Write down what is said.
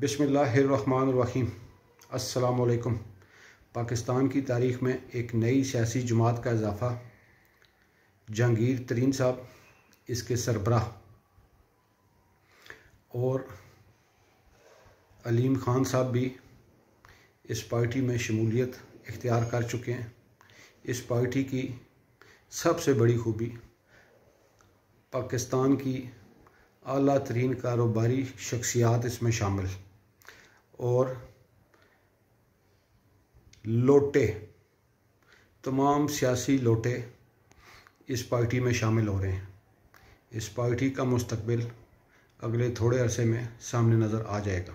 बिसमीम असलकुम पाकिस्तान की तारीख़ में एक नई सियासी जमात का इजाफ़ा। जहांगीर तरीन साहब, इसके सरबराह। और अलीम ख़ान साहब भी इस पार्टी में शमूलियत इख्तियार कर चुके हैं। इस पार्टी की सबसे बड़ी खूबी पाकिस्तान की अला तरीन कारोबारी शख्सियात इसमें शामिल। और लोटे, तमाम सियासी लोटे इस पार्टी में शामिल हो रहे हैं। इस पार्टी का मुस्तबिल अगले थोड़े अरसे में सामने नज़र आ जाएगा।